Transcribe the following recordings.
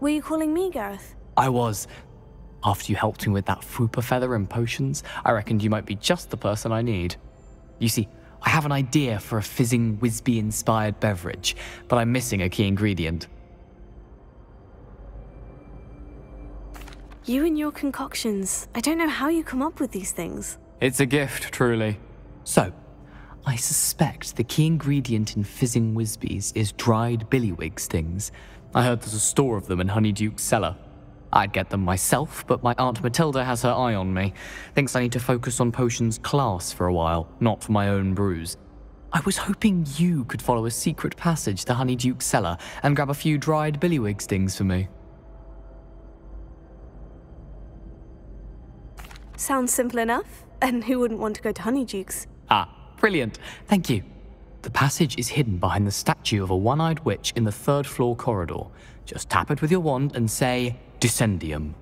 Were you calling me, Gareth? I was. After you helped me with that Fwooper feather and potions, I reckoned you might be just the person I need. You see, I have an idea for a fizzing Whizbee-inspired beverage, but I'm missing a key ingredient. You and your concoctions. I don't know how you come up with these things. It's a gift, truly. So, I suspect the key ingredient in fizzing Whizbees is dried billywig stings. I heard there's a store of them in Honeyduke's cellar. I'd get them myself, but my Aunt Matilda has her eye on me. Thinks I need to focus on potions class for a while, not for my own brews. I was hoping you could follow a secret passage to Honeyduke's cellar and grab a few dried billywig stings for me. Sounds simple enough. And who wouldn't want to go to Honeyduke's? Ah, brilliant. Thank you. The passage is hidden behind the statue of a one eyed witch in the third floor corridor. Just tap it with your wand and say, Dissendium.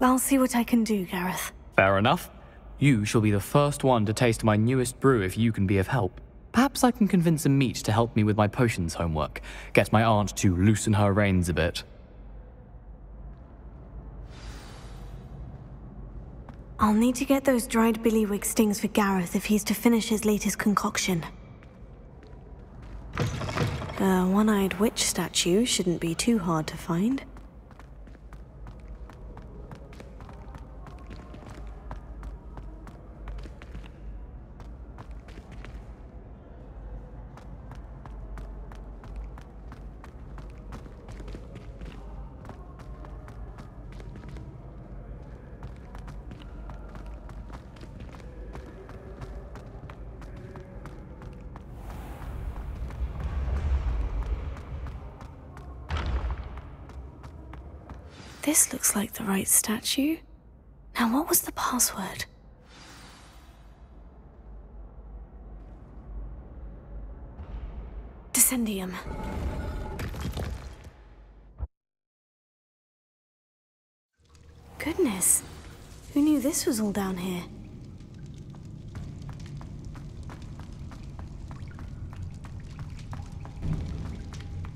I'll see what I can do, Gareth. Fair enough. You shall be the first one to taste my newest brew if you can be of help. Perhaps I can convince Amit to help me with my potions homework. Get my aunt to loosen her reins a bit. I'll need to get those dried billywig stings for Gareth if he's to finish his latest concoction. A one-eyed witch statue shouldn't be too hard to find. This looks like the right statue. Now, what was the password? Dissendium. Goodness. Who knew this was all down here?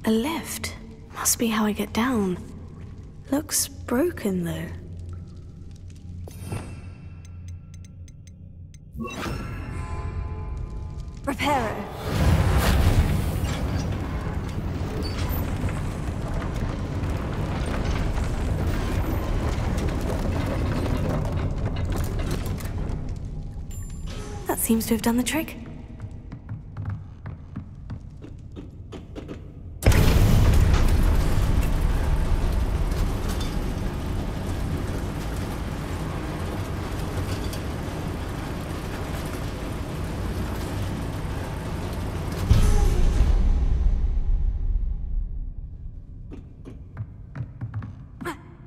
A lift. Must be how I get down. Looks broken, though. Reparo. That seems to have done the trick.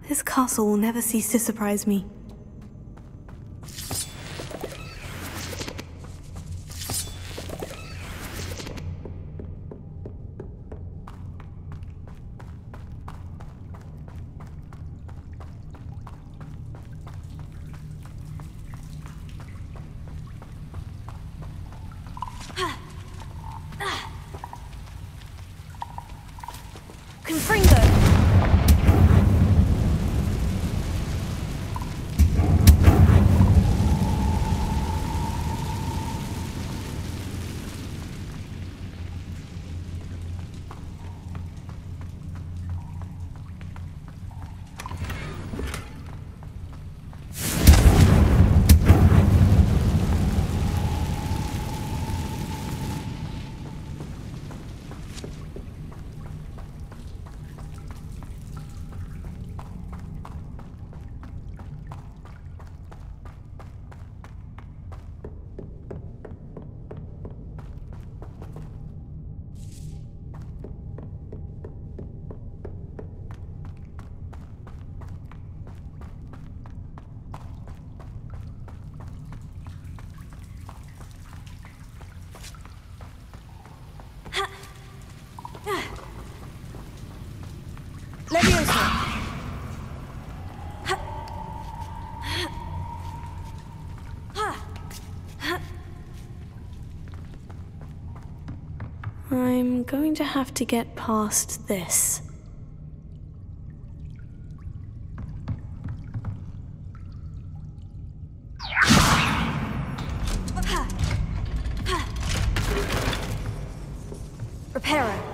This castle will never cease to surprise me. Confringo! Levioso! I'm going to have to get past this. Reparo.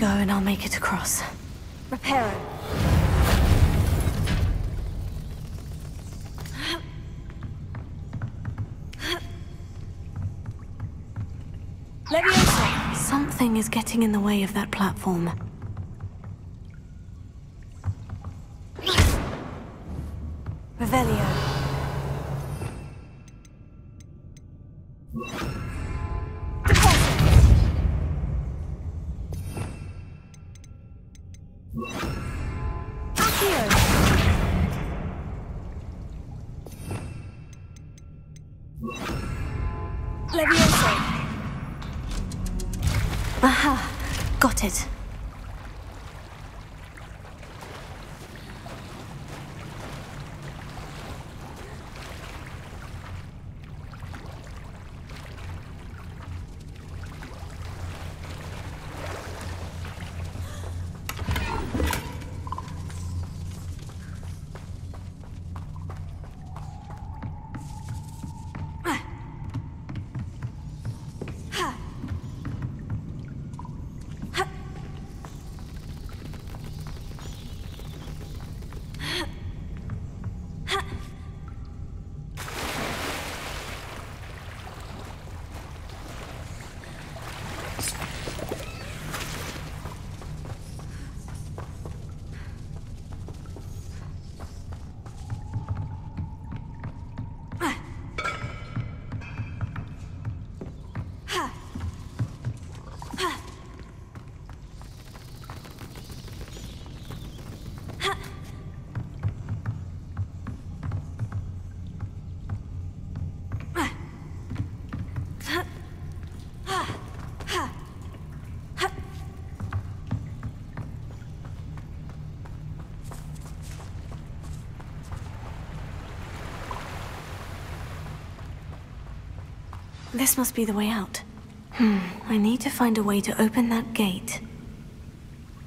Go and I'll make it across. Reparo. Levioso. Something is getting in the way of that platform. This must be the way out. Hmm, I need to find a way to open that gate.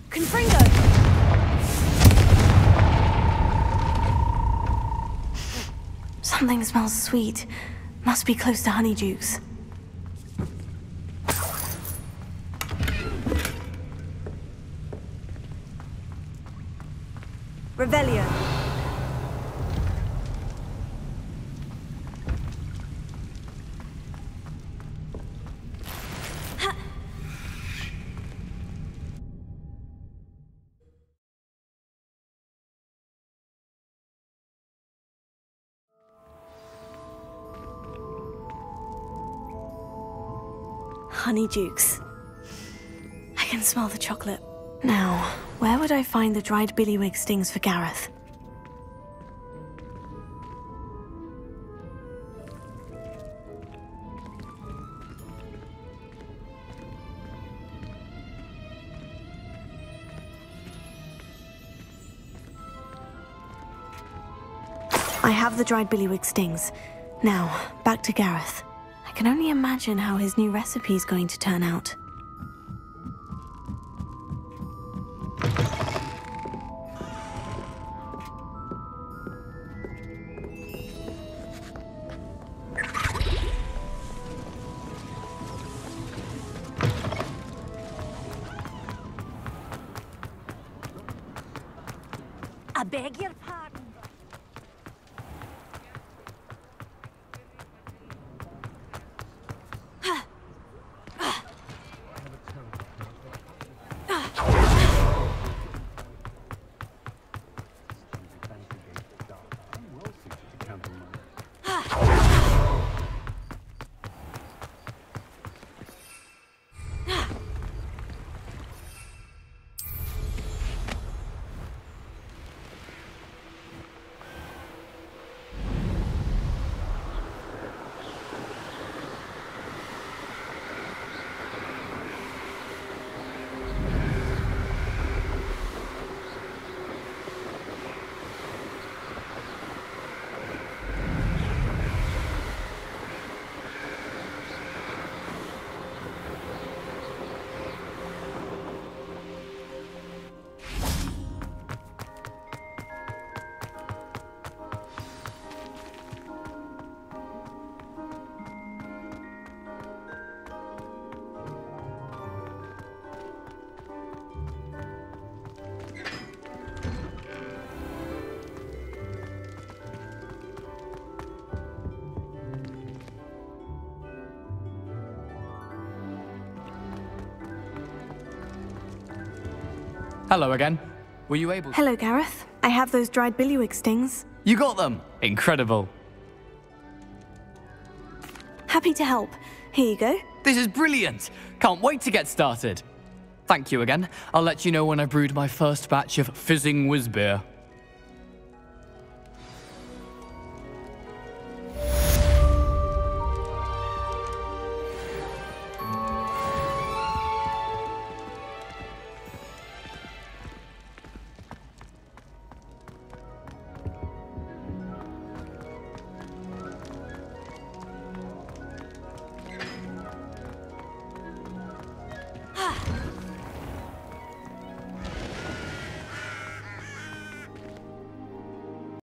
Confringo. Something smells sweet. Must be close to Honeydukes. Revelio. Honeydukes. I can smell the chocolate. Now, where would I find the dried billywig stings for Gareth? I have the dried billywig stings. Now, back to Gareth. I can only imagine how his new recipe is going to turn out. Hello again. Were you able Hello, Gareth. I have those dried billywig stings. You got them! Incredible. Happy to help. Here you go. This is brilliant! Can't wait to get started. Thank you again. I'll let you know when I brewed my first batch of fizzing whiz beer.